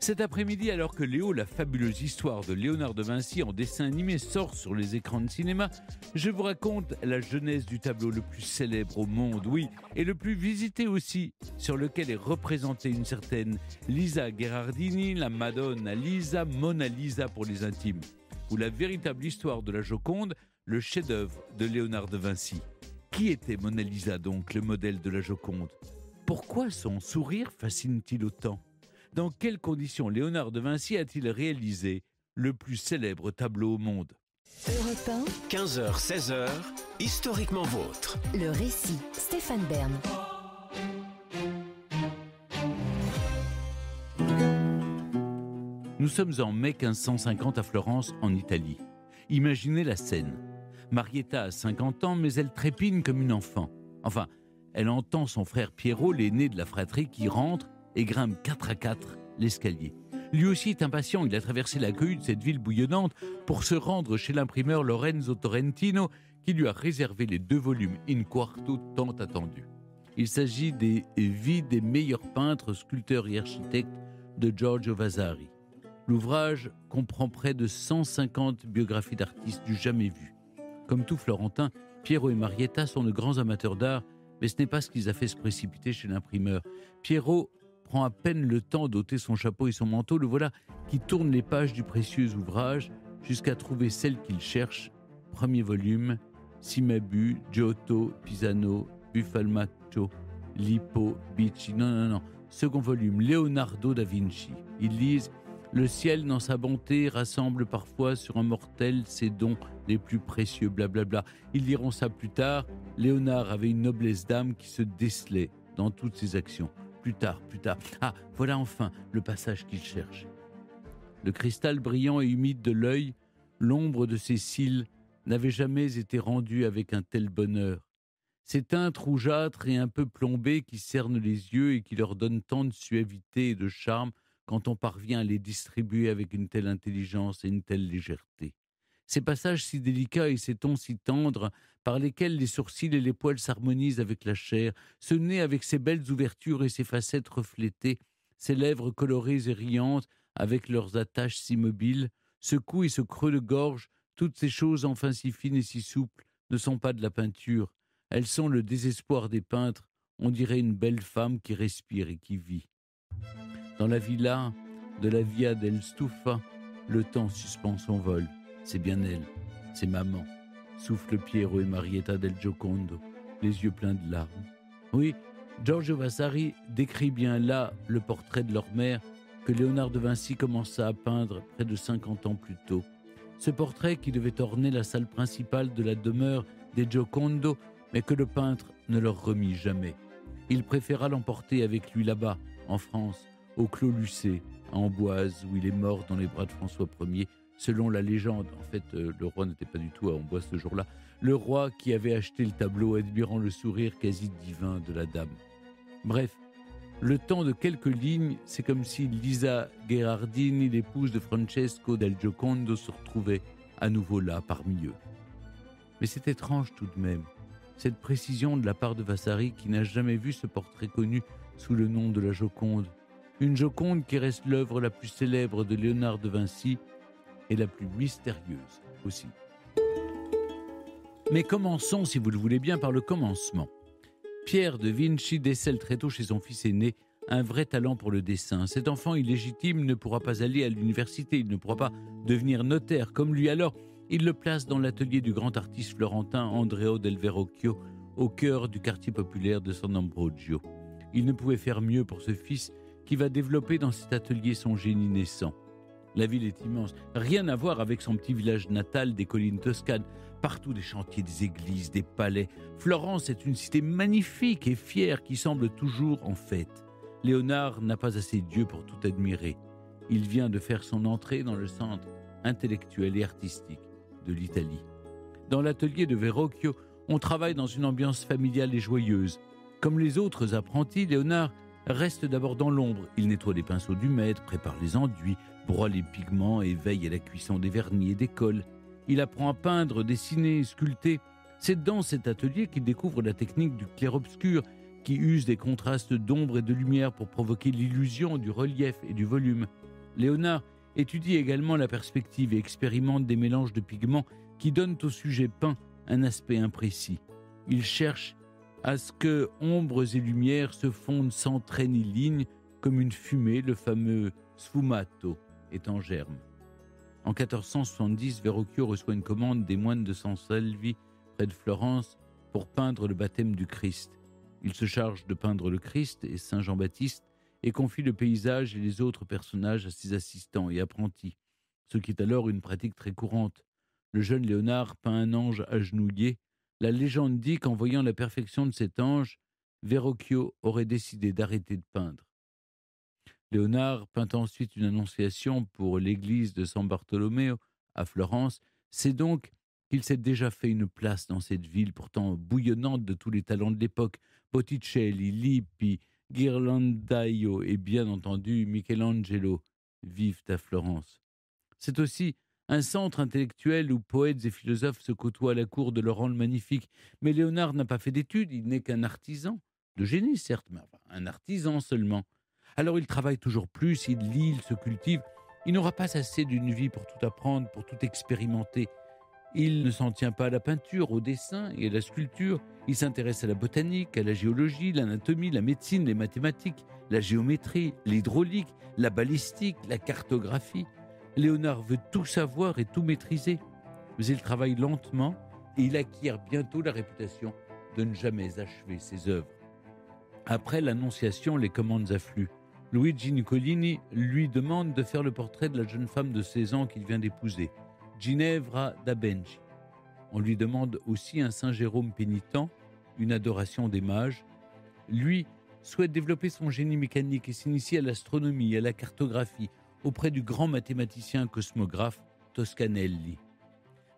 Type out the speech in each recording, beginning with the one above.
Cet après-midi, alors que Léo, la fabuleuse histoire de Léonard de Vinci en dessin animé sort sur les écrans de cinéma, je vous raconte la jeunesse du tableau le plus célèbre au monde, oui, et le plus visité aussi, sur lequel est représentée une certaine Lisa Gherardini, la Madonna Lisa, Mona Lisa pour les intimes, ou la véritable histoire de la Joconde, le chef-d'œuvre de Léonard de Vinci. Qui était Mona Lisa donc, le modèle de la Joconde? Pourquoi son sourire fascine-t-il autant? Dans quelles conditions Léonard de Vinci a-t-il réalisé le plus célèbre tableau au monde 15h, 16h, historiquement vôtre. Le récit, Stéphane Bern. Nous sommes en mai 1550 à Florence, en Italie. Imaginez la scène. Marietta a 50 ans, mais elle trépine comme une enfant. Enfin, elle entend son frère Pierrot, l'aîné de la fratrie, qui rentre et grimpe 4 à 4 l'escalier. Lui aussi est impatient, il a traversé la cohue de cette ville bouillonnante pour se rendre chez l'imprimeur Lorenzo Torrentino qui lui a réservé les deux volumes in quarto tant attendus. Il s'agit des vies des meilleurs peintres, sculpteurs et architectes de Giorgio Vasari. L'ouvrage comprend près de 150 biographies d'artistes du jamais vu. Comme tout Florentin, Piero et Marietta sont de grands amateurs d'art, mais ce n'est pas ce qu'ils a fait se précipiter chez l'imprimeur. Piero prend à peine le temps d'ôter son chapeau et son manteau, le voilà qui tourne les pages du précieux ouvrage jusqu'à trouver celle qu'il cherche. Premier volume, Simabu, Giotto, Pisano, Buffalmaccio, Lippo, Bicci. Non, non, non. Second volume, Leonardo da Vinci. Ils lisent Le ciel, dans sa bonté, rassemble parfois sur un mortel ses dons les plus précieux, blablabla. Ils liront ça plus tard. Léonard avait une noblesse d'âme qui se décelait dans toutes ses actions plus tard, plus tard. Ah, voilà enfin le passage qu'il cherche. Le cristal brillant et humide de l'œil, l'ombre de ses cils, n'avait jamais été rendu avec un tel bonheur. Ces teintes rougeâtres et un peu plombées qui cernent les yeux et qui leur donnent tant de suavité et de charme quand on parvient à les distribuer avec une telle intelligence et une telle légèreté. Ces passages si délicats et ces tons si tendres par lesquels les sourcils et les poils s'harmonisent avec la chair, ce nez avec ses belles ouvertures et ses facettes reflétées, ses lèvres colorées et riantes avec leurs attaches si mobiles, ce cou et ce creux de gorge, toutes ces choses enfin si fines et si souples, ne sont pas de la peinture, elles sont le désespoir des peintres, on dirait une belle femme qui respire et qui vit. Dans la villa de la Via del Stufa, le temps suspend son vol. C'est bien elle, c'est maman souffle Piero et Marietta del Giocondo, les yeux pleins de larmes. Oui, Giorgio Vasari décrit bien là le portrait de leur mère que Léonard de Vinci commença à peindre près de 50 ans plus tôt. Ce portrait qui devait orner la salle principale de la demeure des Giocondo, mais que le peintre ne leur remit jamais. Il préféra l'emporter avec lui là-bas, en France, au Clos Lucé, à Amboise, où il est mort dans les bras de François Ier, selon la légende. En fait, euh, le roi n'était pas du tout à Amboise ce jour-là. Le roi qui avait acheté le tableau admirant le sourire quasi divin de la dame. Bref, le temps de quelques lignes, c'est comme si Lisa Gherardini, l'épouse de Francesco del Giocondo, se retrouvait à nouveau là parmi eux. Mais c'est étrange tout de même, cette précision de la part de Vasari qui n'a jamais vu ce portrait connu sous le nom de la Joconde. Une Joconde qui reste l'œuvre la plus célèbre de Léonard de Vinci et la plus mystérieuse aussi. Mais commençons, si vous le voulez bien, par le commencement. Pierre de Vinci décèle très tôt chez son fils aîné un vrai talent pour le dessin. Cet enfant illégitime ne pourra pas aller à l'université, il ne pourra pas devenir notaire comme lui. Alors, il le place dans l'atelier du grand artiste florentin Andrea del Verrocchio, au cœur du quartier populaire de San Ambrogio. Il ne pouvait faire mieux pour ce fils qui va développer dans cet atelier son génie naissant. La ville est immense. Rien à voir avec son petit village natal des collines toscanes. Partout des chantiers, des églises, des palais. Florence est une cité magnifique et fière qui semble toujours en fête. Léonard n'a pas assez Dieu pour tout admirer. Il vient de faire son entrée dans le centre intellectuel et artistique de l'Italie. Dans l'atelier de Verrocchio, on travaille dans une ambiance familiale et joyeuse. Comme les autres apprentis, Léonard reste d'abord dans l'ombre. Il nettoie les pinceaux du maître, prépare les enduits, broie les pigments et veille à la cuisson des vernis et des cols. Il apprend à peindre, dessiner, sculpter. C'est dans cet atelier qu'il découvre la technique du clair-obscur, qui use des contrastes d'ombre et de lumière pour provoquer l'illusion du relief et du volume. Léonard étudie également la perspective et expérimente des mélanges de pigments qui donnent au sujet peint un aspect imprécis. Il cherche à ce que ombres et lumières se fondent sans trait ni ligne, comme une fumée, le fameux sfumato est en germe. En 1470, Verrocchio reçoit une commande des moines de San Salvi, près de Florence, pour peindre le baptême du Christ. Il se charge de peindre le Christ et Saint Jean-Baptiste et confie le paysage et les autres personnages à ses assistants et apprentis, ce qui est alors une pratique très courante. Le jeune Léonard peint un ange agenouillé. La légende dit qu'en voyant la perfection de cet ange, Verrocchio aurait décidé d'arrêter de peindre. Léonard peint ensuite une annonciation pour l'église de San Bartolomeo à Florence. C'est donc qu'il s'est déjà fait une place dans cette ville pourtant bouillonnante de tous les talents de l'époque. Botticelli, Lippi, Ghirlandaio et bien entendu Michelangelo vivent à Florence. C'est aussi un centre intellectuel où poètes et philosophes se côtoient à la cour de Laurent le Magnifique. Mais Léonard n'a pas fait d'études, il n'est qu'un artisan, de génie certes, mais un artisan seulement. Alors il travaille toujours plus, il lit, il se cultive. Il n'aura pas assez d'une vie pour tout apprendre, pour tout expérimenter. Il ne s'en tient pas à la peinture, au dessin et à la sculpture. Il s'intéresse à la botanique, à la géologie, l'anatomie, la médecine, les mathématiques, la géométrie, l'hydraulique, la balistique, la cartographie. Léonard veut tout savoir et tout maîtriser. Mais il travaille lentement et il acquiert bientôt la réputation de ne jamais achever ses œuvres. Après l'Annonciation, les commandes affluent. Luigi Nicolini lui demande de faire le portrait de la jeune femme de 16 ans qu'il vient d'épouser. Ginevra da Benci. On lui demande aussi un Saint Jérôme pénitent, une adoration des mages. Lui souhaite développer son génie mécanique et s'initier à l'astronomie, à la cartographie, auprès du grand mathématicien cosmographe Toscanelli.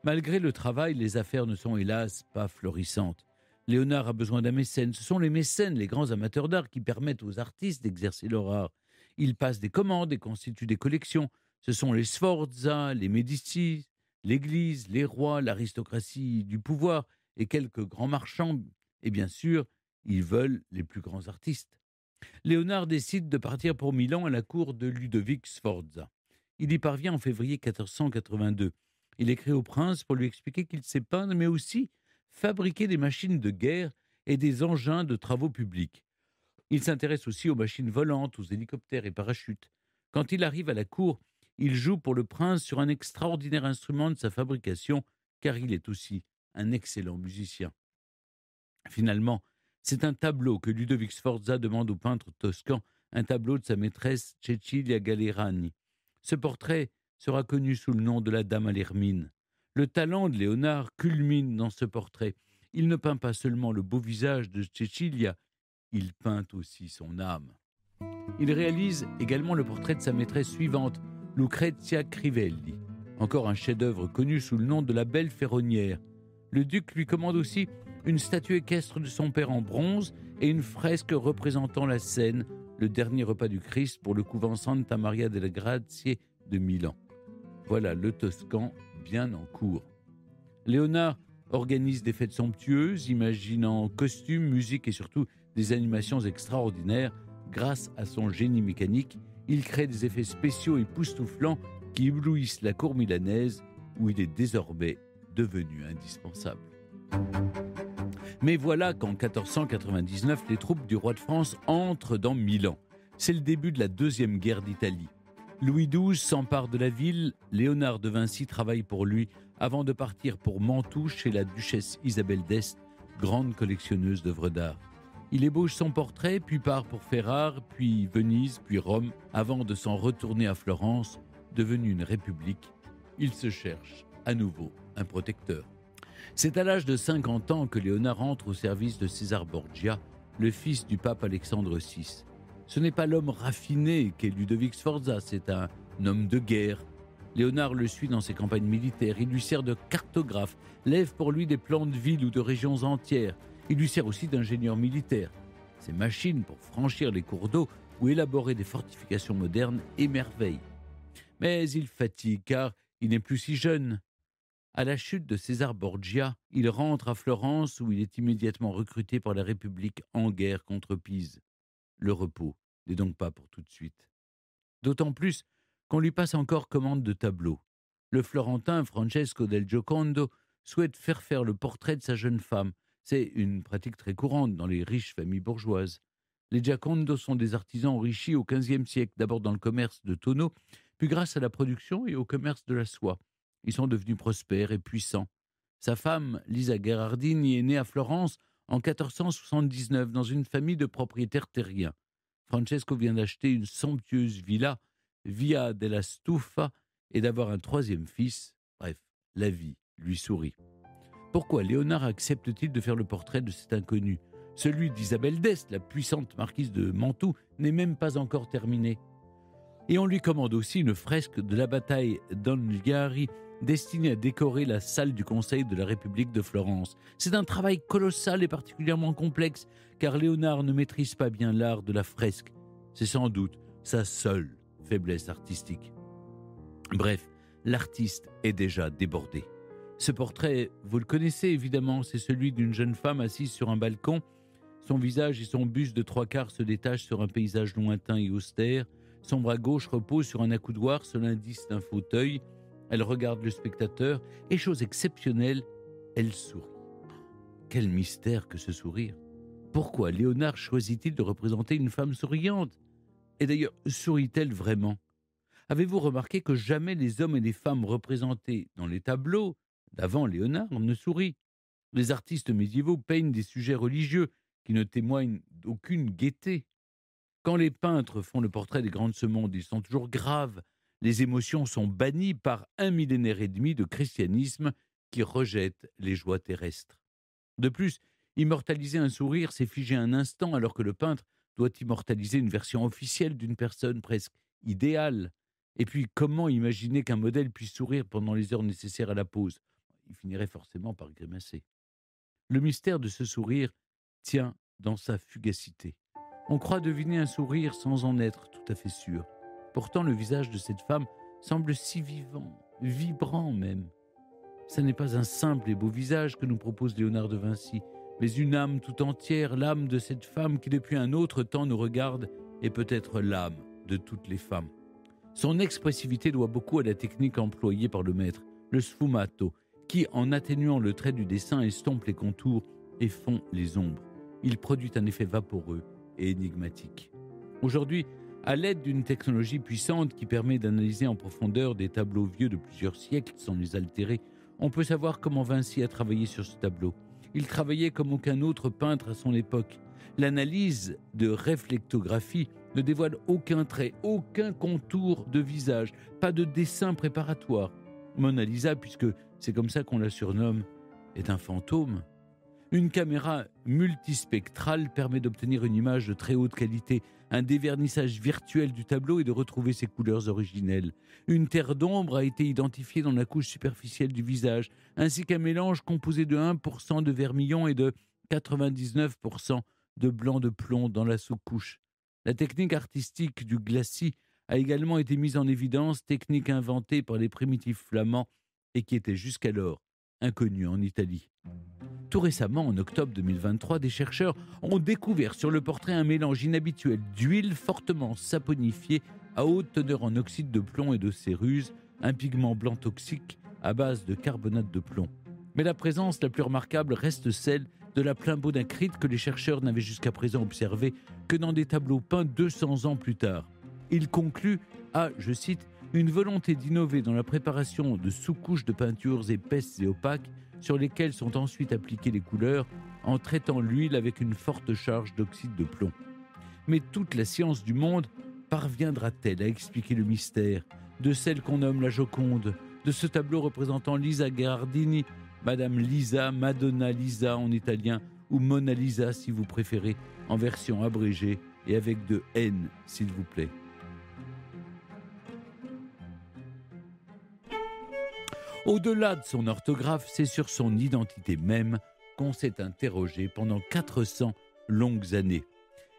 Malgré le travail, les affaires ne sont hélas pas florissantes. Léonard a besoin d'un mécène. Ce sont les mécènes, les grands amateurs d'art, qui permettent aux artistes d'exercer leur art. Ils passent des commandes et constituent des collections. Ce sont les Sforza, les Médicis, l'Église, les rois, l'aristocratie du pouvoir et quelques grands marchands. Et bien sûr, ils veulent les plus grands artistes. Léonard décide de partir pour Milan à la cour de Ludovic Sforza. Il y parvient en février 1482. Il écrit au prince pour lui expliquer qu'il sait mais aussi fabriquer des machines de guerre et des engins de travaux publics. Il s'intéresse aussi aux machines volantes, aux hélicoptères et parachutes. Quand il arrive à la cour, il joue pour le prince sur un extraordinaire instrument de sa fabrication, car il est aussi un excellent musicien. Finalement, c'est un tableau que Ludovic Sforza demande au peintre toscan, un tableau de sa maîtresse Cecilia Gallerani. Ce portrait sera connu sous le nom de la Dame à l'hermine. Le talent de Léonard culmine dans ce portrait. Il ne peint pas seulement le beau visage de Cecilia, il peint aussi son âme. Il réalise également le portrait de sa maîtresse suivante, Lucrezia Crivelli, encore un chef-d'œuvre connu sous le nom de la Belle Ferronnière. Le duc lui commande aussi une statue équestre de son père en bronze et une fresque représentant la scène, le dernier repas du Christ pour le couvent Santa Maria delle Grazie de Milan. Voilà le Toscan bien en cours. Léonard organise des fêtes somptueuses, imaginant costumes, musique et surtout des animations extraordinaires grâce à son génie mécanique il crée des effets spéciaux et époustouflants qui éblouissent la cour milanaise où il est désormais devenu indispensable. Mais voilà qu'en 1499, les troupes du roi de France entrent dans Milan. C'est le début de la Deuxième Guerre d'Italie. Louis XII s'empare de la ville, Léonard de Vinci travaille pour lui avant de partir pour Mantoue chez la duchesse Isabelle d'Este, grande collectionneuse d'œuvres d'art. Il ébauche son portrait, puis part pour Ferrare, puis Venise, puis Rome, avant de s'en retourner à Florence, devenue une république. Il se cherche à nouveau un protecteur. C'est à l'âge de 50 ans que Léonard entre au service de César Borgia, le fils du pape Alexandre VI. Ce n'est pas l'homme raffiné qu'est Ludovic Sforza, c'est un homme de guerre. Léonard le suit dans ses campagnes militaires, il lui sert de cartographe, lève pour lui des plans de villes ou de régions entières, il lui sert aussi d'ingénieur militaire. Ses machines pour franchir les cours d'eau ou élaborer des fortifications modernes émerveillent. Mais il fatigue car il n'est plus si jeune. À la chute de César Borgia, il rentre à Florence où il est immédiatement recruté par la République en guerre contre Pise. Le repos n'est donc pas pour tout de suite. D'autant plus qu'on lui passe encore commande de tableau. Le Florentin Francesco del Giocondo souhaite faire faire le portrait de sa jeune femme. C'est une pratique très courante dans les riches familles bourgeoises. Les Giocondo sont des artisans enrichis au XVe siècle, d'abord dans le commerce de tonneaux, puis grâce à la production et au commerce de la soie. Ils sont devenus prospères et puissants. Sa femme, Lisa Gherardini, est née à Florence en 1479 dans une famille de propriétaires terriens. Francesco vient d'acheter une somptueuse villa, Via della Stufa, et d'avoir un troisième fils. Bref, la vie lui sourit. Pourquoi Léonard accepte-t-il de faire le portrait de cet inconnu? Celui d'Isabelle d'Est, la puissante marquise de Mantoue, n'est même pas encore terminé. Et on lui commande aussi une fresque de la bataille d'Anghiari destinée à décorer la salle du Conseil de la République de Florence. C'est un travail colossal et particulièrement complexe, car Léonard ne maîtrise pas bien l'art de la fresque. C'est sans doute sa seule faiblesse artistique. Bref, l'artiste est déjà débordé. Ce portrait, vous le connaissez évidemment, c'est celui d'une jeune femme assise sur un balcon. Son visage et son buste de trois quarts se détachent sur un paysage lointain et austère. Son bras gauche repose sur un accoudoir, sur l'indice d'un fauteuil. Elle regarde le spectateur et, chose exceptionnelle, elle sourit. Quel mystère que ce sourire. Pourquoi Léonard choisit-il de représenter une femme souriante? Et d'ailleurs, sourit-elle vraiment? Avez-vous remarqué que jamais les hommes et les femmes représentés dans les tableaux d'avant Léonard ne sourient? Les artistes médiévaux peignent des sujets religieux qui ne témoignent d'aucune gaieté. Quand les peintres font le portrait des grandes monde, ils sont toujours graves. Les émotions sont bannies par un millénaire et demi de christianisme qui rejette les joies terrestres. De plus, immortaliser un sourire, c'est figer un instant alors que le peintre doit immortaliser une version officielle d'une personne presque idéale. Et puis, comment imaginer qu'un modèle puisse sourire pendant les heures nécessaires à la pause Il finirait forcément par grimacer. Le mystère de ce sourire tient dans sa fugacité. On croit deviner un sourire sans en être tout à fait sûr. Pourtant, le visage de cette femme semble si vivant, vibrant même. Ce n'est pas un simple et beau visage que nous propose Léonard de Vinci, mais une âme tout entière, l'âme de cette femme qui depuis un autre temps nous regarde et peut-être l'âme de toutes les femmes. Son expressivité doit beaucoup à la technique employée par le maître, le sfumato, qui, en atténuant le trait du dessin, estompe les contours et fond les ombres. Il produit un effet vaporeux et énigmatique. Aujourd'hui, à l'aide d'une technologie puissante qui permet d'analyser en profondeur des tableaux vieux de plusieurs siècles sans les altérer, on peut savoir comment Vinci a travaillé sur ce tableau. Il travaillait comme aucun autre peintre à son époque. L'analyse de réflectographie ne dévoile aucun trait, aucun contour de visage, pas de dessin préparatoire. Mona Lisa, puisque c'est comme ça qu'on la surnomme, est un fantôme. Une caméra multispectrale permet d'obtenir une image de très haute qualité, un dévernissage virtuel du tableau et de retrouver ses couleurs originelles. Une terre d'ombre a été identifiée dans la couche superficielle du visage, ainsi qu'un mélange composé de 1% de vermillon et de 99% de blanc de plomb dans la sous-couche. La technique artistique du glacis a également été mise en évidence, technique inventée par les primitifs flamands et qui était jusqu'alors inconnue en Italie. Tout récemment, en octobre 2023, des chercheurs ont découvert sur le portrait un mélange inhabituel d'huile fortement saponifiée à haute teneur en oxyde de plomb et de céruse, un pigment blanc toxique à base de carbonate de plomb. Mais la présence la plus remarquable reste celle de la plymbonacrite que les chercheurs n'avaient jusqu'à présent observé que dans des tableaux peints 200 ans plus tard. Il conclut à, je cite, une volonté d'innover dans la préparation de sous-couches de peintures épaisses et opaques sur lesquelles sont ensuite appliquées les couleurs en traitant l'huile avec une forte charge d'oxyde de plomb. Mais toute la science du monde parviendra-t-elle à expliquer le mystère de celle qu'on nomme la Joconde, de ce tableau représentant Lisa Gardini Madame Lisa, Madonna Lisa en italien, ou Mona Lisa si vous préférez, en version abrégée et avec de N, s'il vous plaît. Au-delà de son orthographe, c'est sur son identité même qu'on s'est interrogé pendant 400 longues années.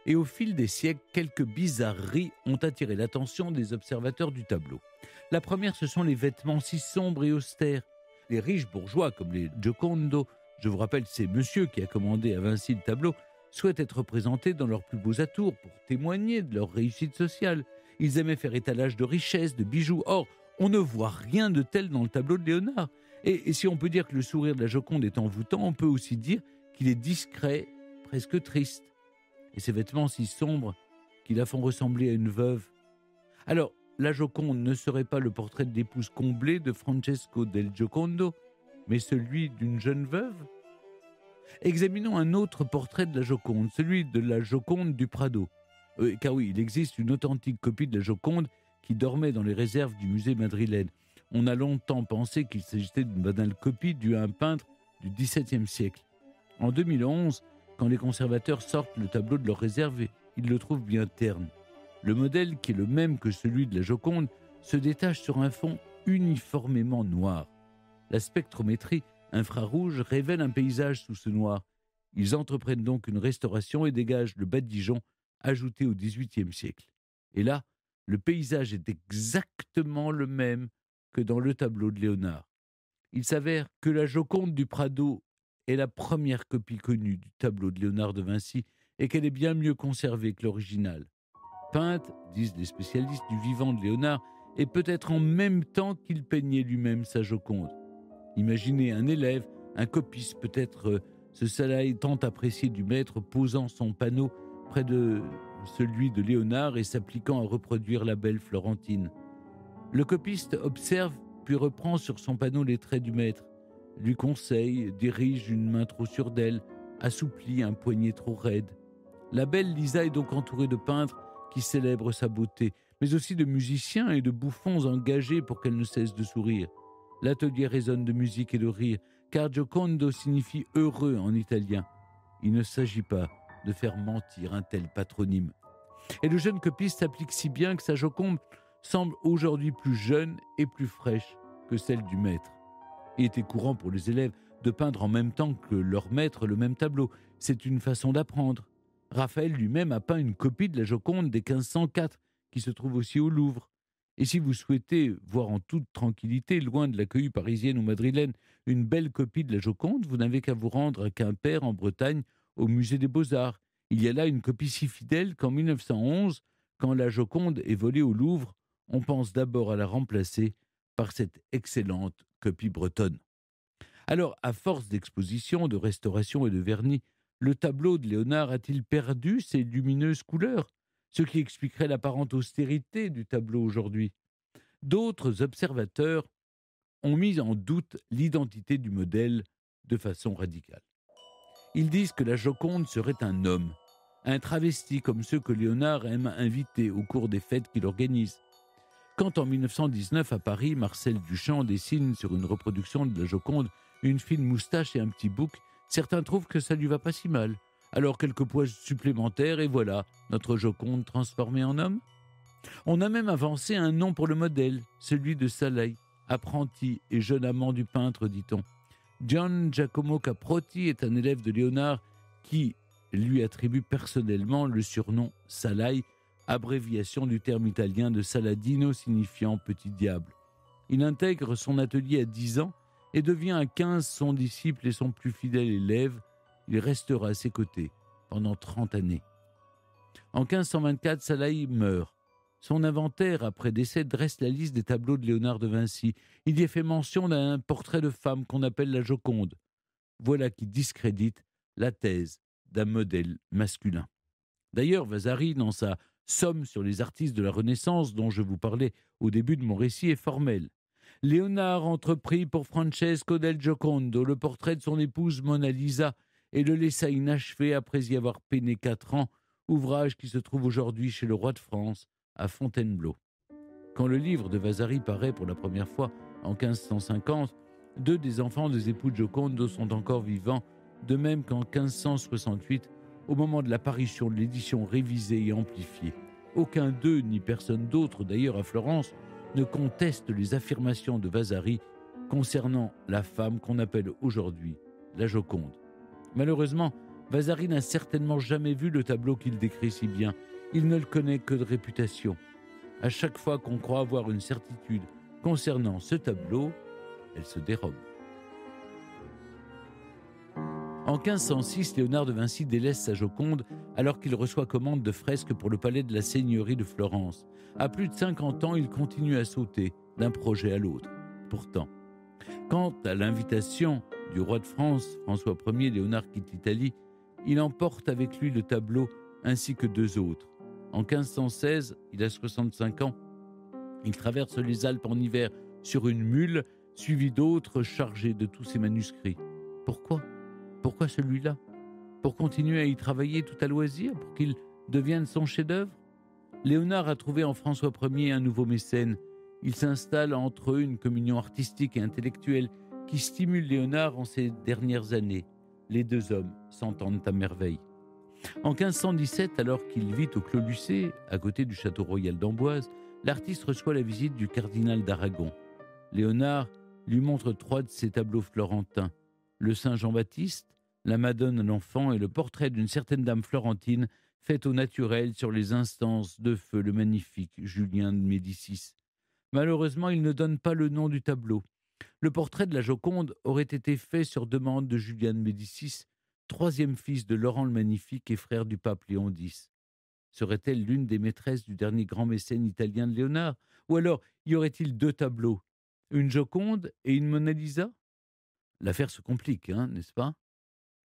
Et au fil des siècles, quelques bizarreries ont attiré l'attention des observateurs du tableau. La première, ce sont les vêtements si sombres et austères, les riches bourgeois comme les Giocondo, je vous rappelle ces messieurs qui a commandé à Vinci le tableau, souhaitent être représentés dans leurs plus beaux atours pour témoigner de leur réussite sociale. Ils aimaient faire étalage de richesses, de bijoux. Or, on ne voit rien de tel dans le tableau de Léonard. Et, si on peut dire que le sourire de la Joconde est envoûtant, on peut aussi dire qu'il est discret, presque triste. Et ses vêtements si sombres qui la font ressembler à une veuve. Alors, la Joconde ne serait pas le portrait de l'épouse comblée de Francesco del Giocondo, mais celui d'une jeune veuve? Examinons un autre portrait de la Joconde, celui de la Joconde du Prado. Euh, car oui, il existe une authentique copie de la Joconde qui dormait dans les réserves du musée madrilène. On a longtemps pensé qu'il s'agissait d'une banale copie due à un peintre du XVIIe siècle. En 2011, quand les conservateurs sortent le tableau de leur réserve, ils le trouvent bien terne. Le modèle, qui est le même que celui de la Joconde, se détache sur un fond uniformément noir. La spectrométrie infrarouge révèle un paysage sous ce noir. Ils entreprennent donc une restauration et dégagent le Dijon ajouté au XVIIIe siècle. Et là, le paysage est exactement le même que dans le tableau de Léonard. Il s'avère que la Joconde du Prado est la première copie connue du tableau de Léonard de Vinci et qu'elle est bien mieux conservée que l'original. Peinte, disent les spécialistes du vivant de Léonard, et peut-être en même temps qu'il peignait lui-même sa Joconde. Imaginez un élève, un copiste peut-être euh, ce salaï tant apprécié du maître posant son panneau près de celui de Léonard et s'appliquant à reproduire la belle Florentine. Le copiste observe puis reprend sur son panneau les traits du maître, lui conseille, dirige une main trop sûre d'elle, assouplit un poignet trop raide. La belle Lisa est donc entourée de peintres qui célèbrent sa beauté, mais aussi de musiciens et de bouffons engagés pour qu'elle ne cesse de sourire. L'atelier résonne de musique et de rire, car Giocondo signifie heureux en italien. Il ne s'agit pas de faire mentir un tel patronyme. Et le jeune copiste s'applique si bien que sa Joconde semble aujourd'hui plus jeune et plus fraîche que celle du maître. Il était courant pour les élèves de peindre en même temps que leur maître le même tableau. C'est une façon d'apprendre. Raphaël lui-même a peint une copie de la Joconde des 1504 qui se trouve aussi au Louvre. Et si vous souhaitez voir en toute tranquillité, loin de l'accueil parisienne ou madrilène, une belle copie de la Joconde, vous n'avez qu'à vous rendre à Quimper, en Bretagne, au musée des Beaux-Arts. Il y a là une copie si fidèle qu'en 1911, quand la Joconde est volée au Louvre, on pense d'abord à la remplacer par cette excellente copie bretonne. Alors, à force d'exposition, de restauration et de vernis, le tableau de Léonard a-t-il perdu ses lumineuses couleurs ce qui expliquerait l'apparente austérité du tableau aujourd'hui? D'autres observateurs ont mis en doute l'identité du modèle de façon radicale. Ils disent que la Joconde serait un homme, un travesti comme ceux que Léonard aime inviter au cours des fêtes qu'il organise. Quand en 1919 à Paris, Marcel Duchamp dessine sur une reproduction de la Joconde une fine moustache et un petit bouc, certains trouvent que ça lui va pas si mal alors quelques poids supplémentaires, et voilà, notre Joconde transformée en homme. On a même avancé un nom pour le modèle, celui de Salai, apprenti et jeune amant du peintre, dit-on. John Giacomo Caprotti est un élève de Léonard qui lui attribue personnellement le surnom Salai, abréviation du terme italien de Saladino signifiant petit diable. Il intègre son atelier à 10 ans et devient à 15 son disciple et son plus fidèle élève, il restera à ses côtés pendant 30 années. En 1524, Salaï meurt. Son inventaire après décès dresse la liste des tableaux de Léonard de Vinci. Il y est fait mention d'un portrait de femme qu'on appelle la Joconde. Voilà qui discrédite la thèse d'un modèle masculin. D'ailleurs, Vasari, dans sa Somme sur les artistes de la Renaissance dont je vous parlais au début de mon récit, est formel. Léonard entreprit pour Francesco del Giocondo le portrait de son épouse Mona Lisa et le laissa inachevé après y avoir peiné quatre ans, ouvrage qui se trouve aujourd'hui chez le roi de France, à Fontainebleau. Quand le livre de Vasari paraît pour la première fois en 1550, deux des enfants des époux de Joconde sont encore vivants, de même qu'en 1568, au moment de l'apparition de l'édition révisée et amplifiée. Aucun d'eux, ni personne d'autre d'ailleurs à Florence, ne conteste les affirmations de Vasari concernant la femme qu'on appelle aujourd'hui la Joconde. Malheureusement, Vasari n'a certainement jamais vu le tableau qu'il décrit si bien. Il ne le connaît que de réputation. À chaque fois qu'on croit avoir une certitude concernant ce tableau, elle se dérobe. En 1506, Léonard de Vinci délaisse sa Joconde alors qu'il reçoit commande de fresques pour le palais de la Seigneurie de Florence. À plus de 50 ans, il continue à sauter d'un projet à l'autre. Pourtant, quant à l'invitation du roi de France, François Ier, Léonard quitte l'Italie, il emporte avec lui le tableau ainsi que deux autres. En 1516, il a 65 ans. Il traverse les Alpes en hiver sur une mule, suivi d'autres chargés de tous ses manuscrits. Pourquoi? Pourquoi celui-là? Pour continuer à y travailler tout à loisir, pour qu'il devienne son chef-d'œuvre? Léonard a trouvé en François Ier un nouveau mécène. Il s'installe entre eux une communion artistique et intellectuelle qui stimule Léonard en ces dernières années. Les deux hommes s'entendent à merveille. En 1517, alors qu'il vit au Clos Lucé, à côté du château royal d'Amboise, l'artiste reçoit la visite du cardinal d'Aragon. Léonard lui montre trois de ses tableaux florentins le Saint Jean-Baptiste, la Madone à l'enfant et le portrait d'une certaine dame florentine faite au naturel sur les instances de feu le magnifique Julien de Médicis. Malheureusement, il ne donne pas le nom du tableau. Le portrait de la Joconde aurait été fait sur demande de Julien de Médicis, troisième fils de Laurent le Magnifique et frère du pape Léon X. Serait-elle l'une des maîtresses du dernier grand mécène italien de Léonard? Ou alors y aurait-il deux tableaux? Une Joconde et une Mona Lisa? L'affaire se complique, hein, n'est-ce pas?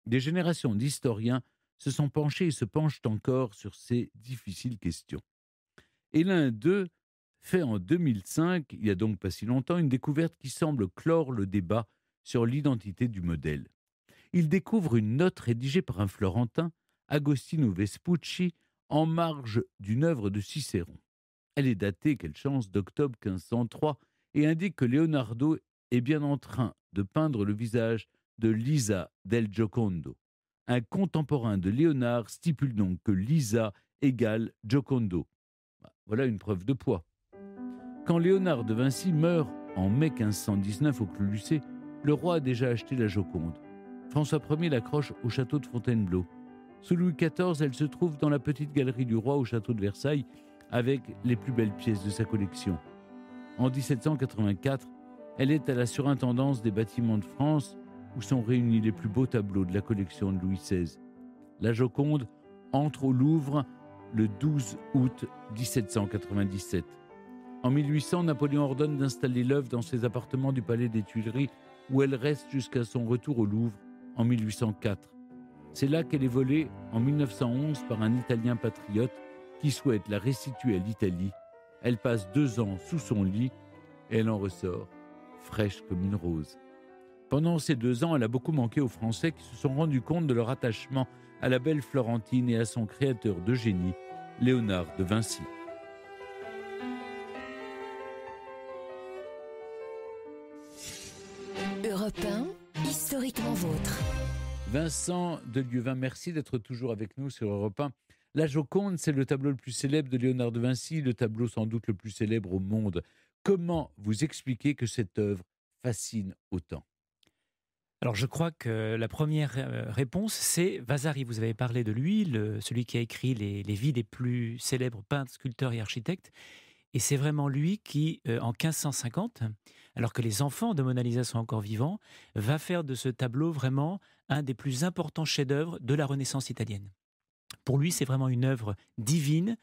Des générations d'historiens se sont penchés et se penchent encore sur ces difficiles questions. Et l'un d'eux fait en 2005, il y a donc pas si longtemps, une découverte qui semble clore le débat sur l'identité du modèle il découvre une note rédigée par un Florentin, Agostino Vespucci, en marge d'une œuvre de Cicéron. Elle est datée, quelle chance, d'octobre 1503 et indique que Leonardo est bien en train de peindre le visage de Lisa del Giocondo. Un contemporain de Léonard stipule donc que Lisa égale Giocondo. Bah, voilà une preuve de poids. Quand Léonard de Vinci meurt en mai 1519 au Clos Lucé, le roi a déjà acheté la Joconde. François Ier l'accroche au château de Fontainebleau. Sous Louis XIV, elle se trouve dans la petite galerie du roi au château de Versailles avec les plus belles pièces de sa collection. En 1784, elle est à la surintendance des bâtiments de France où sont réunis les plus beaux tableaux de la collection de Louis XVI. La Joconde entre au Louvre le 12 août 1797. En 1800, Napoléon ordonne d'installer l'œuvre dans ses appartements du Palais des Tuileries où elle reste jusqu'à son retour au Louvre en 1804. C'est là qu'elle est volée en 1911 par un Italien patriote qui souhaite la restituer à l'Italie. Elle passe deux ans sous son lit et elle en ressort fraîche comme une rose. Pendant ces deux ans, elle a beaucoup manqué aux Français qui se sont rendus compte de leur attachement à la belle Florentine et à son créateur de génie, Léonard de Vinci. Historiquement vôtre. Vincent de Lieuvin, merci d'être toujours avec nous sur Europe 1. La Joconde, c'est le tableau le plus célèbre de Léonard de Vinci, le tableau sans doute le plus célèbre au monde. Comment vous expliquez que cette œuvre fascine autant? Alors je crois que la première euh, réponse, c'est Vasari. Vous avez parlé de lui, celui qui a écrit les, les, vies des plus célèbres peintres, sculpteurs et architectes. Et c'est vraiment lui qui, euh, en 1550, alors que les enfants de Mona Lisa sont encore vivants, va faire de ce tableau vraiment un des plus importants chefs-d'œuvre de la Renaissance italienne. Pour lui, c'est vraiment une œuvre divine,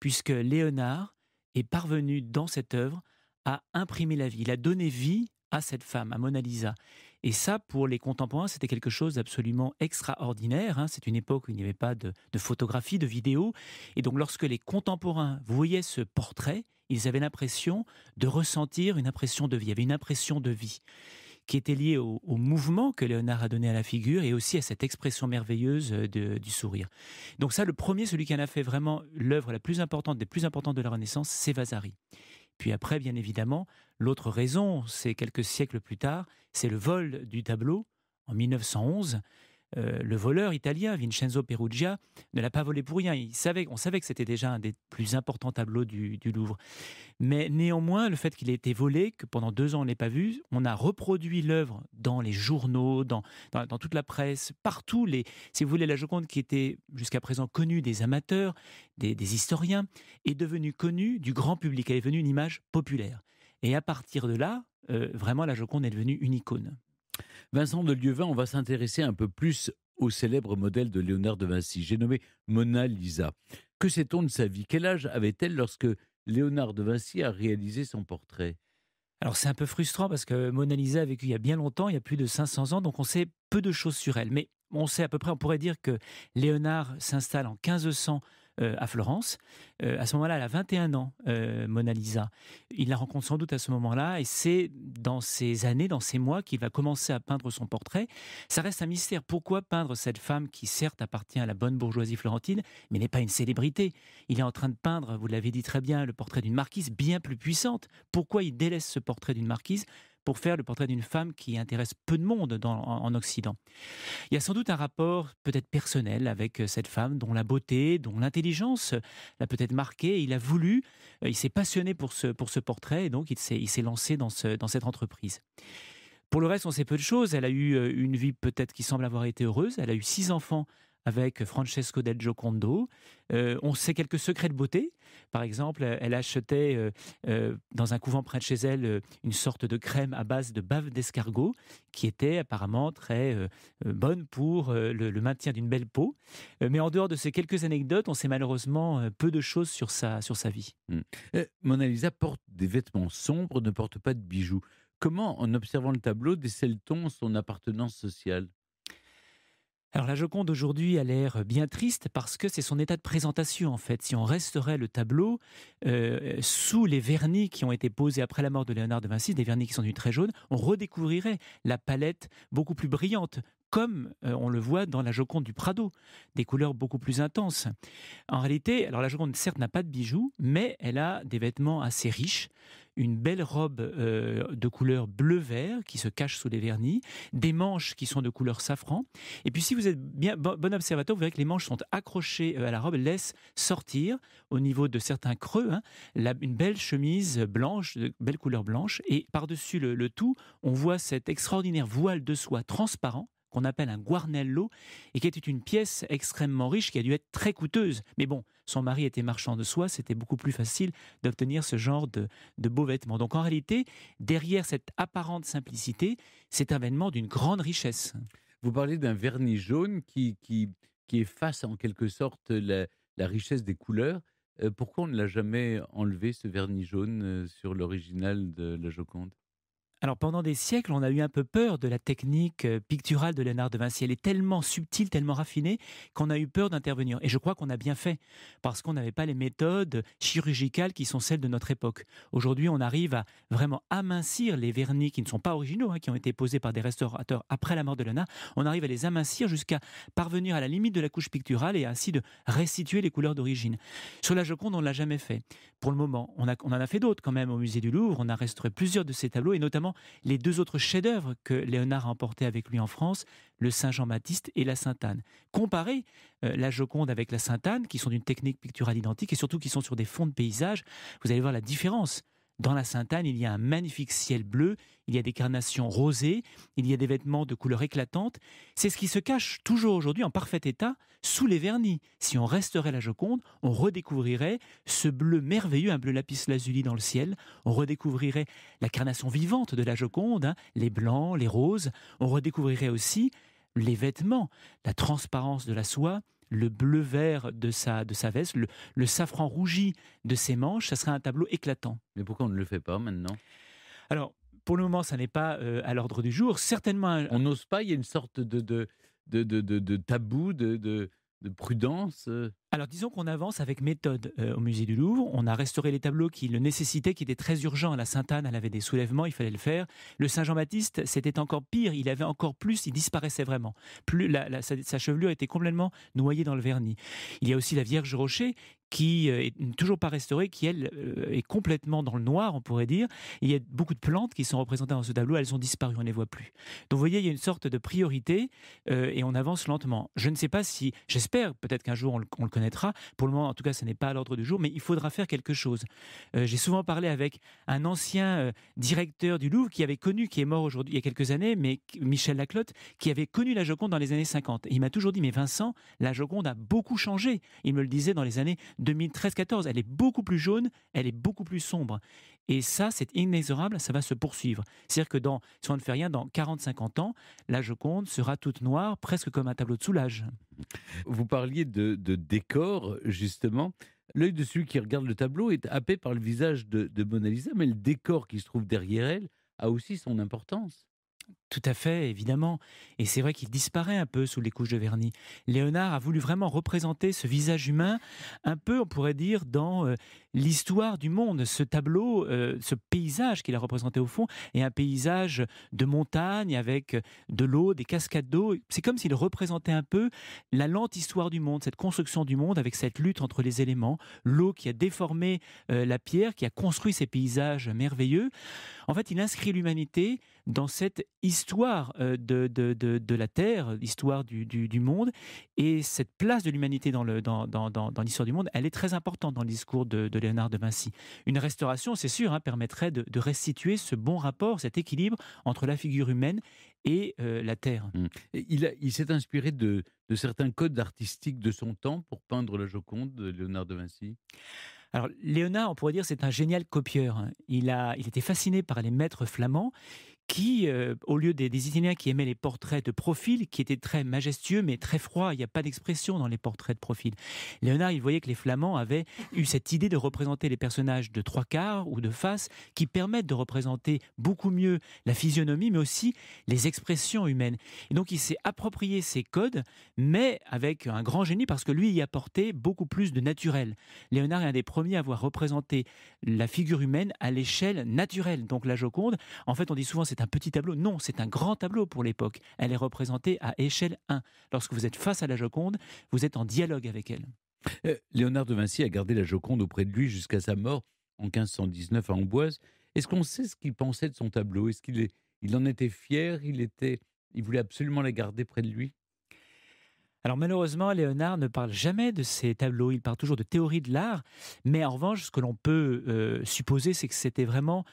puisque Léonard est parvenu dans cette œuvre à imprimer la vie. Il a donné vie à cette femme, à Mona Lisa. Et ça, pour les contemporains, c'était quelque chose d'absolument extraordinaire. Hein. C'est une époque où il n'y avait pas de, de, photographie, de vidéo. Et donc, lorsque les contemporains voyaient ce portrait, ils avaient l'impression de ressentir une impression de vie. Il y avait une impression de vie qui était liée au, mouvement que Léonard a donné à la figure et aussi à cette expression merveilleuse euh, du sourire. Donc ça, le premier, celui qui en a fait vraiment l'œuvre la plus importante, des plus importantes de la Renaissance, c'est Vasari. Puis après, bien évidemment, l'autre raison, c'est quelques siècles plus tard, c'est le vol du tableau en 1911 euh, le voleur italien Vincenzo Perugia ne l'a pas volé pour rien. Il savait, on savait que c'était déjà un des plus importants tableaux du, Louvre. Mais néanmoins, le fait qu'il ait été volé, que pendant deux ans on n'ait pas vu, on a reproduit l'œuvre dans les journaux, dans, toute la presse, partout. Si vous voulez, la Joconde qui était jusqu'à présent connue des amateurs, des, historiens, est devenue connue du grand public. Elle est devenue une image populaire. Et à partir de là, euh, vraiment, la Joconde est devenue une icône. Vincent de Lieuvin, on va s'intéresser un peu plus au célèbre modèle de Léonard de Vinci. J'ai nommé Mona Lisa. Que sait-on de sa vie? Quel âge avait-elle lorsque Léonard de Vinci a réalisé son portrait? Alors c'est un peu frustrant parce que Mona Lisa a vécu il y a bien longtemps, il y a plus de 500 ans, donc on sait peu de choses sur elle. Mais on sait à peu près, on pourrait dire que Léonard s'installe en 1500 euh, à Florence. Euh, à ce moment-là, elle a 21 ans, euh, Mona Lisa. Il la rencontre sans doute à ce moment-là, et c'est dans ces années, dans ces mois, qu'il va commencer à peindre son portrait. Ça reste un mystère. Pourquoi peindre cette femme qui, certes, appartient à la bonne bourgeoisie florentine, mais n'est pas une célébrité? Il est en train de peindre, vous l'avez dit très bien, le portrait d'une marquise bien plus puissante. Pourquoi il délaisse ce portrait d'une marquise pour faire le portrait d'une femme qui intéresse peu de monde en, Occident. Il y a sans doute un rapport peut-être personnel avec euh, cette femme dont la beauté, dont l'intelligence l'a peut-être marqué. Il a voulu, euh, il s'est passionné pour ce, pour ce portrait et donc il s'est lancé dans, ce, dans cette entreprise. Pour le reste, on sait peu de choses. Elle a eu euh, une vie peut-être qui semble avoir été heureuse. Elle a eu six enfants avec Francesco del Giocondo. Euh, on sait quelques secrets de beauté. Par exemple, elle achetait euh, euh, dans un couvent près de chez elle une sorte de crème à base de bave d'escargot qui était apparemment très bonne pour le, maintien d'une belle peau. mais en dehors de ces quelques anecdotes, on sait malheureusement peu de choses sur sa, sur sa vie. Hmm. Mona Lisa porte des vêtements sombres, ne porte pas de bijoux. Comment, en observant le tableau, décèle-t-on son appartenance sociale? Alors la Joconde aujourd'hui a l'air bien triste parce que c'est son état de présentation en fait. Si on resterait le tableau euh, sous les vernis qui ont été posés après la mort de Léonard de Vinci, des vernis qui sont du très jaune, on redécouvrirait la palette beaucoup plus brillante, comme euh, on le voit dans la Joconde du Prado, des couleurs beaucoup plus intenses. En réalité, alors la Joconde certes n'a pas de bijoux, mais elle a des vêtements assez riches, une belle robe euh, de couleur bleu-vert qui se cache sous les vernis, des manches qui sont de couleur safran. Et puis si vous êtes bien bon observateur, vous verrez que les manches sont accrochées euh, à la robe, laissent sortir au niveau de certains creux hein, une belle chemise blanche, de belle couleur blanche. Et par-dessus le tout, on voit cet extraordinaire voile de soie transparent qu'on appelle un guarnello et qui était une pièce extrêmement riche qui a dû être très coûteuse. Mais bon, son mari était marchand de soie, c'était beaucoup plus facile d'obtenir ce genre de, beaux vêtements. Donc en réalité, derrière cette apparente simplicité, c'est un vêtement d'une grande richesse. Vous parlez d'un vernis jaune qui, efface en quelque sorte la, richesse des couleurs. Euh, pourquoi on ne l'a jamais enlevé, ce vernis jaune, euh, sur l'original de la Joconde? Alors pendant des siècles, on a eu un peu peur de la technique euh, picturale de Léonard de Vinci. Elle est tellement subtile, tellement raffinée qu'on a eu peur d'intervenir. Et je crois qu'on a bien fait, parce qu'on n'avait pas les méthodes chirurgicales qui sont celles de notre époque. Aujourd'hui, on arrive à vraiment amincir les vernis qui ne sont pas originaux, hein, qui ont été posés par des restaurateurs après la mort de Léonard. On arrive à les amincir jusqu'à parvenir à la limite de la couche picturale et ainsi de restituer les couleurs d'origine. Sur la Joconde, on ne l'a jamais fait. Pour le moment, on, on en a fait d'autres quand même au musée du Louvre. On a restauré plusieurs de ces tableaux et notamment les deux autres chefs-d'œuvre que Léonard a emportés avec lui en France, le Saint-Jean-Baptiste et la Sainte-Anne. Comparez euh, la Joconde avec la Sainte-Anne, qui sont d'une technique picturale identique et surtout qui sont sur des fonds de paysage, vous allez voir la différence. Dans la Sainte-Anne, il y a un magnifique ciel bleu, il y a des carnations rosées, il y a des vêtements de couleurs éclatantes. C'est ce qui se cache toujours aujourd'hui en parfait état sous les vernis. Si on resterait la Joconde, on redécouvrirait ce bleu merveilleux, un bleu lapis lazuli dans le ciel. On redécouvrirait la carnation vivante de la Joconde, hein, les blancs, les roses. On redécouvrirait aussi les vêtements, la transparence de la soie, le bleu vert de sa, de sa veste, le, safran rougi de ses manches, ça serait un tableau éclatant. Mais pourquoi on ne le fait pas maintenant? Alors, pour le moment, ça n'est pas euh, à l'ordre du jour. Certainement. On n'ose pas, il y a une sorte de, de, de, de tabou, de, prudence euh? Alors disons qu'on avance avec méthode euh, au musée du Louvre. On a restauré les tableaux qui le nécessitaient, qui étaient très urgents. La Sainte-Anne, elle avait des soulèvements, il fallait le faire. Le Saint-Jean-Baptiste, c'était encore pire. Il avait encore plus, il disparaissait vraiment. Plus sa, chevelure était complètement noyée dans le vernis. Il y a aussi la Vierge Rocher qui euh, est toujours pas restaurée, qui elle euh, est complètement dans le noir, on pourrait dire. Il y a beaucoup de plantes qui sont représentées dans ce tableau, elles ont disparu, on ne les voit plus. Donc vous voyez, il y a une sorte de priorité et on avance lentement. Je ne sais pas si, j'espère peut-être qu'un jour on le, on le Pour le moment, en tout cas, ce n'est pas à l'ordre du jour, mais il faudra faire quelque chose. Euh, j'ai souvent parlé avec un ancien euh, directeur du Louvre qui avait connu, qui est mort aujourd'hui il y a quelques années, mais Michel Laclotte, qui avait connu la Joconde dans les années 50. il m'a toujours dit, mais Vincent, la Joconde a beaucoup changé. Il me le disait dans les années 2013-14. Elle est beaucoup plus jaune, elle est beaucoup plus sombre. Et ça, c'est inexorable, ça va se poursuivre. C'est-à-dire que dans, si on ne fait rien, dans 40-50 ans, la Joconde sera toute noire, presque comme un tableau de soulage. Vous parliez de, décor, justement. L'œil de celui qui regarde le tableau est happé par le visage de, de Mona Lisa, mais le décor qui se trouve derrière elle a aussi son importance. Tout à fait, évidemment. Et c'est vrai qu'il disparaît un peu sous les couches de vernis. Léonard a voulu vraiment représenter ce visage humain, un peu, on pourrait dire, dans euh, l'histoire du monde. Ce tableau, euh, ce paysage qu'il a représenté au fond, est un paysage de montagne avec de l'eau, des cascades d'eau. C'est comme s'il représentait un peu la lente histoire du monde, cette construction du monde avec cette lutte entre les éléments, l'eau qui a déformé euh, la pierre, qui a construit ces paysages merveilleux. En fait, il inscrit l'humanité dans cette histoire euh, de, de, de, la Terre, l'histoire du, du, monde. Et cette place de l'humanité dans, le, dans, dans, dans, l'histoire du monde, elle est très importante dans le discours de, Léonard de Vinci. Une restauration, c'est sûr, hein, permettrait de, restituer ce bon rapport, cet équilibre entre la figure humaine et euh, la Terre. Mmh. Il, il s'est inspiré de, de certains codes artistiques de son temps pour peindre la Joconde de Léonard de Vinci? Alors, Léonard, on pourrait dire, c'est un génial copieur. Hein. Il, a, il était fasciné par les maîtres flamands qui, euh, au lieu des, Italiens qui aimaient les portraits de profil, qui étaient très majestueux mais très froids, il n'y a pas d'expression dans les portraits de profil. Léonard, il voyait que les Flamands avaient eu cette idée de représenter les personnages de trois quarts ou de face, qui permettent de représenter beaucoup mieux la physionomie, mais aussi les expressions humaines. Et donc, il s'est approprié ces codes, mais avec un grand génie, parce que lui y apportait beaucoup plus de naturel. Léonard est un des premiers à avoir représenté la figure humaine à l'échelle naturelle. Donc, la Joconde, en fait, on dit souvent c'est un petit tableau. Non, c'est un grand tableau pour l'époque. Elle est représentée à échelle 1. Lorsque vous êtes face à la Joconde, vous êtes en dialogue avec elle. Euh, Léonard de Vinci a gardé la Joconde auprès de lui jusqu'à sa mort en 1519 à Amboise. Est-ce qu'on sait ce qu'il pensait de son tableau? Est-ce qu'il il en était fier? Il, était, il voulait absolument la garder près de lui? Alors malheureusement, Léonard ne parle jamais de ses tableaux, il parle toujours de théorie de l'art, mais en revanche, ce que l'on peut euh, supposer, c'est que c'était vraiment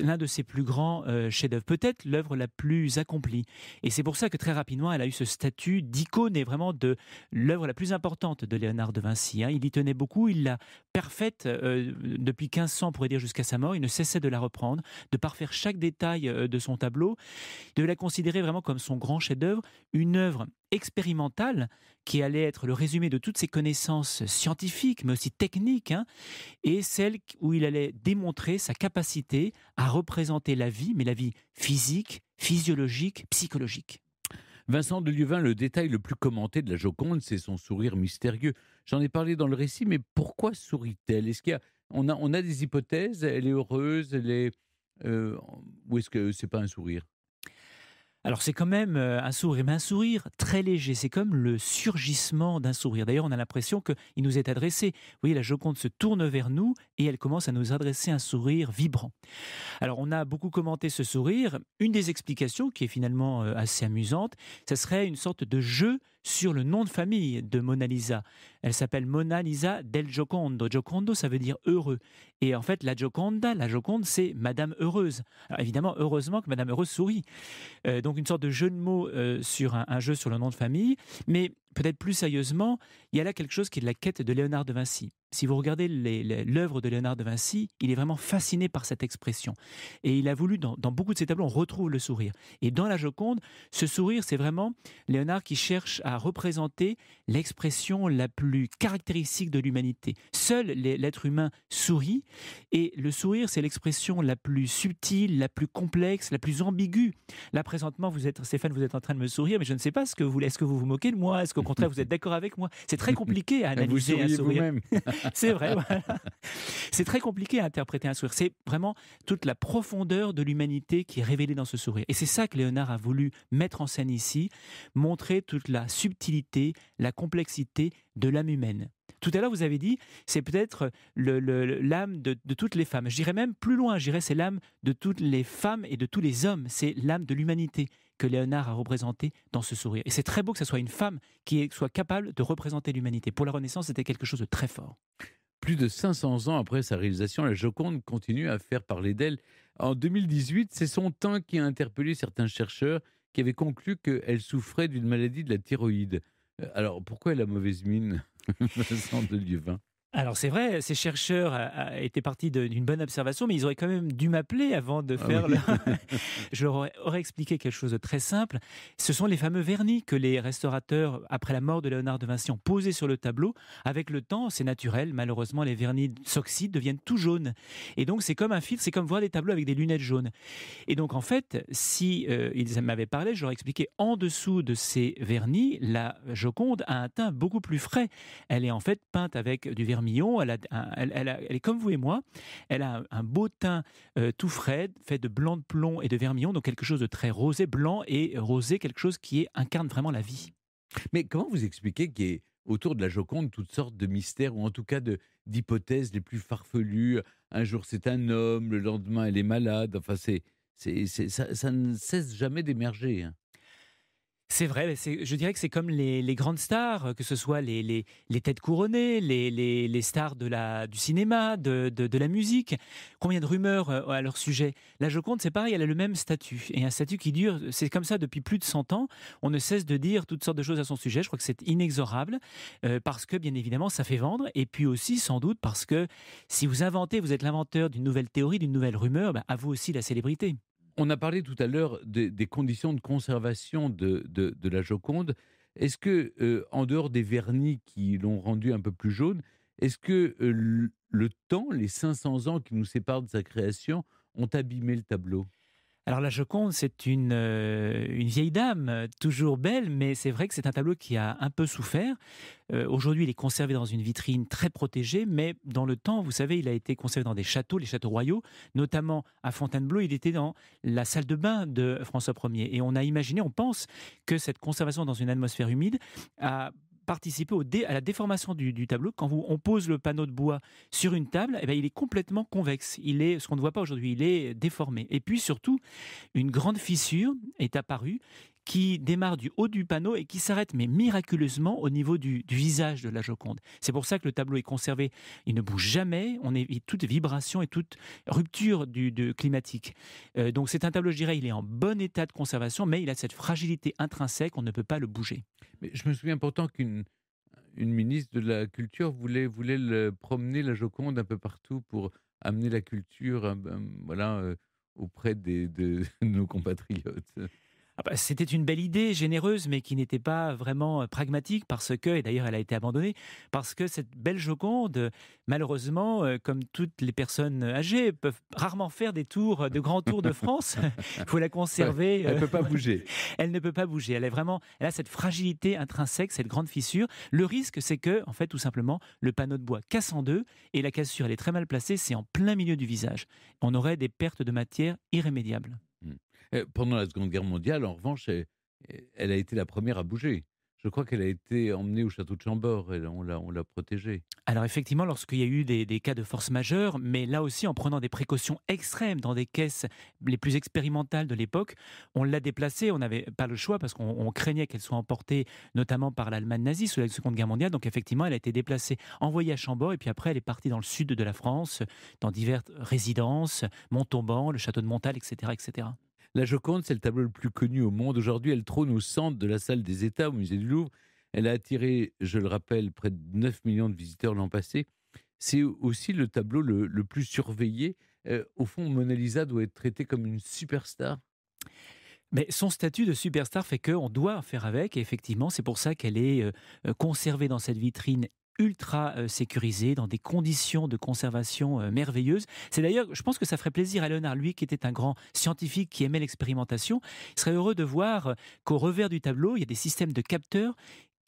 l'un de ses plus grands euh, chefs-d'œuvre, peut-être l'œuvre la plus accomplie. Et c'est pour ça que très rapidement, elle a eu ce statut d'icône et vraiment de l'œuvre la plus importante de Léonard de Vinci. Hein. Il y tenait beaucoup, il l'a parfaite euh, depuis 1500, on pourrait dire jusqu'à sa mort. Il ne cessait de la reprendre, de parfaire chaque détail euh, de son tableau, de la considérer vraiment comme son grand chef-d'œuvre, une œuvre expérimentale qui allait être le résumé de toutes ses connaissances scientifiques, mais aussi techniques, hein, et celle où il allait démontrer sa capacité à représenter la vie, mais la vie physique, physiologique, psychologique. Vincent de Lieuvin, le détail le plus commenté de la Joconde, c'est son sourire mystérieux. J'en ai parlé dans le récit, mais pourquoi sourit-elle? Est-ce qu'il a, on a, on a des hypothèses Elle est heureuse Elle est, euh, ou est-ce que c'est pas un sourire? Alors c'est quand même euh, un sourire, mais un sourire très léger. C'est comme le surgissement d'un sourire. D'ailleurs, on a l'impression qu'il nous est adressé. Vous voyez, la Joconde se tourne vers nous et elle commence à nous adresser un sourire vibrant. Alors on a beaucoup commenté ce sourire. Une des explications, qui est finalement euh, assez amusante, ce serait une sorte de jeu sur le nom de famille de Mona Lisa. Elle s'appelle Mona Lisa del Giocondo. Giocondo, ça veut dire heureux. Et en fait, la Gioconda, la Joconde, c'est Madame Heureuse. Alors évidemment, heureusement que Madame Heureuse sourit. Euh, donc une sorte de jeu de mots euh, sur un, jeu sur le nom de famille. Mais peut-être plus sérieusement, il y a là quelque chose qui est de la quête de Léonard de Vinci. Si vous regardez l'œuvre de Léonard de Vinci, il est vraiment fasciné par cette expression. Et il a voulu, dans, beaucoup de ses tableaux, on retrouve le sourire. Et dans la Joconde, ce sourire, c'est vraiment Léonard qui cherche à représenter l'expression la plus caractéristique de l'humanité. Seul l'être humain sourit, et le sourire, c'est l'expression la plus subtile, la plus complexe, la plus ambiguë. Là, présentement, vous êtes, Stéphane, vous êtes en train de me sourire, mais je ne sais pas ce que vous Est-ce que vous vous moquez de moi? Est-ce qu'au contraire, vous êtes d'accord avec moi C'est très compliqué à analyser un sourire. c'est vrai, C'est très compliqué à interpréter un sourire. C'est vraiment toute la profondeur de l'humanité qui est révélée dans ce sourire. Et c'est ça que Léonard a voulu mettre en scène ici, montrer toute la subtilité, la complexité de l'âme humaine. Tout à l'heure, vous avez dit, c'est peut-être l'âme de, de, toutes les femmes. J'irais même plus loin, j'irais c'est l'âme de toutes les femmes et de tous les hommes. C'est l'âme de l'humanité que Léonard a représenté dans ce sourire. Et c'est très beau que ce soit une femme qui soit capable de représenter l'humanité. Pour la Renaissance, c'était quelque chose de très fort. Plus de 500 ans après sa réalisation, la Joconde continue à faire parler d'elle. En 2018, c'est son teint qui a interpellé certains chercheurs qui avaient conclu qu'elle souffrait d'une maladie de la thyroïde. Euh, alors, pourquoi elle a mauvaise mine, Vincent de Lieuvin alors c'est vrai, ces chercheurs étaient partis d'une bonne observation, mais ils auraient quand même dû m'appeler avant de ah faire le... Je leur aurais, expliqué quelque chose de très simple. Ce sont les fameux vernis que les restaurateurs, après la mort de Léonard de Vinci, ont posés sur le tableau. Avec le temps, c'est naturel, malheureusement, les vernis s'oxydent, deviennent tout jaunes. Et donc c'est comme un filtre, c'est comme voir des tableaux avec des lunettes jaunes. Et donc en fait, si euh, ils m'avaient parlé, je leur expliqué en dessous de ces vernis, la Joconde a un teint beaucoup plus frais. Elle est en fait peinte avec du vernis elle, est comme vous et moi. Elle a un, beau teint euh, tout frais, fait de blanc de plomb et de vermillon, donc quelque chose de très rosé, blanc et rosé, quelque chose qui incarne vraiment la vie. Mais comment vous expliquez qu'il y ait autour de la Joconde toutes sortes de mystères, ou en tout cas d'hypothèses les plus farfelues Un jour c'est un homme, le lendemain elle est malade. Enfin, ça, ne cesse jamais d'émerger. Hein. C'est vrai, je dirais que c'est comme les, grandes stars, que ce soit les, les, têtes couronnées, les, stars de la, du cinéma, de, de, la musique. Combien de rumeurs euh, à leur sujet? La Joconde, c'est pareil, elle a le même statut. Et un statut qui dure, c'est comme ça depuis plus de 100 ans. On ne cesse de dire toutes sortes de choses à son sujet. Je crois que c'est inexorable, euh, parce que, bien évidemment, ça fait vendre. Et puis aussi, sans doute, parce que si vous inventez, vous êtes l'inventeur d'une nouvelle théorie, d'une nouvelle rumeur, bah, à vous aussi la célébrité. On a parlé tout à l'heure des, conditions de conservation de, la Joconde. Est-ce que, euh, en dehors des vernis qui l'ont rendu un peu plus jaune, est-ce que euh, le temps, les 500 ans qui nous séparent de sa création, ont abîmé le tableau? Alors la Joconde, c'est une, euh, une vieille dame, toujours belle, mais c'est vrai que c'est un tableau qui a un peu souffert. Euh, aujourd'hui, il est conservé dans une vitrine très protégée, mais dans le temps, vous savez, il a été conservé dans des châteaux, les châteaux royaux, notamment à Fontainebleau, il était dans la salle de bain de François Ier. Et on a imaginé, on pense que cette conservation dans une atmosphère humide a participer à la déformation du, tableau. Quand vous, on pose le panneau de bois sur une table, eh bien, il est complètement convexe. Il est ce qu'on ne voit pas aujourd'hui, il est déformé. Et puis surtout, une grande fissure est apparue qui démarre du haut du panneau et qui s'arrête, mais miraculeusement, au niveau du, visage de la Joconde. C'est pour ça que le tableau est conservé. Il ne bouge jamais. On évite toute vibration et toute rupture du, climatique. Euh, donc c'est un tableau, je dirais, il est en bon état de conservation, mais il a cette fragilité intrinsèque, on ne peut pas le bouger. Je me souviens pourtant qu'une une ministre de la Culture voulait, promener la Joconde un peu partout pour amener la culture euh, voilà, euh, auprès de nos compatriotes. Ah bah, c'était une belle idée, généreuse, mais qui n'était pas vraiment euh, pragmatique parce que, et d'ailleurs elle a été abandonnée, parce que cette belle Joconde, malheureusement, euh, comme toutes les personnes âgées, peuvent rarement faire des tours, de grands tours de France. Il faut la conserver. elle ne peut pas bouger. elle ne peut pas bouger. Elle est vraiment, elle a cette fragilité intrinsèque, cette grande fissure. Le risque, c'est que, en fait, tout simplement, le panneau de bois casse en deux et la cassure, elle est très mal placée. C'est en plein milieu du visage. On aurait des pertes de matière irrémédiables. Pendant la Seconde Guerre mondiale, en revanche, elle, a été la première à bouger. Je crois qu'elle a été emmenée au château de Chambord et on l'a, protégée. Alors effectivement, lorsqu'il y a eu des, cas de force majeure, mais là aussi en prenant des précautions extrêmes dans des caisses les plus expérimentales de l'époque, on l'a déplacée, on n'avait pas le choix parce qu'on craignait qu'elle soit emportée notamment par l'Allemagne nazie sous la Seconde Guerre mondiale. Donc effectivement, elle a été déplacée, envoyée à Chambord et puis après elle est partie dans le sud de la France, dans diverses résidences, Montauban, le château de Montal, etc. etc. La Joconde, c'est le tableau le plus connu au monde. Aujourd'hui, elle trône au centre de la salle des États au musée du Louvre. Elle a attiré, je le rappelle, près de 9 millions de visiteurs l'an passé. C'est aussi le tableau le, plus surveillé. Euh, au fond, Mona Lisa doit être traitée comme une superstar. Mais son statut de superstar fait qu'on doit faire avec. Et effectivement, c'est pour ça qu'elle est euh, conservée dans cette vitrine ultra euh, sécurisé, dans des conditions de conservation euh, merveilleuses. C'est d'ailleurs, je pense que ça ferait plaisir à Léonard, lui qui était un grand scientifique qui aimait l'expérimentation. Il serait heureux de voir qu'au revers du tableau, il y a des systèmes de capteurs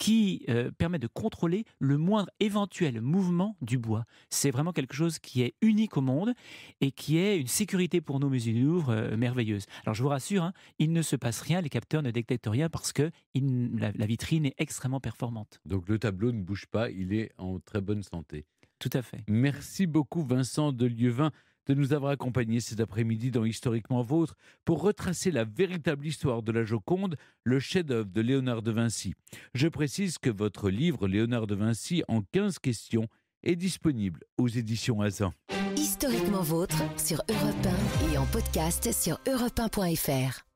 qui euh, permet de contrôler le moindre éventuel mouvement du bois. C'est vraiment quelque chose qui est unique au monde et qui est une sécurité pour nos musées du Louvre euh, merveilleuse. Alors je vous rassure, hein, il ne se passe rien, les capteurs ne détectent rien parce que la, la vitrine est extrêmement performante. Donc le tableau ne bouge pas, il est en très bonne santé. Tout à fait. Merci beaucoup Vincent de Lieuvin de nous avoir accompagnés cet après-midi dans Historiquement Vôtre pour retracer la véritable histoire de la Joconde, le chef-d'œuvre de Léonard de Vinci. Je précise que votre livre Léonard de Vinci en 15 questions est disponible aux éditions Azan. Historiquement Vôtre sur Europe 1 et en podcast sur europe1.fr.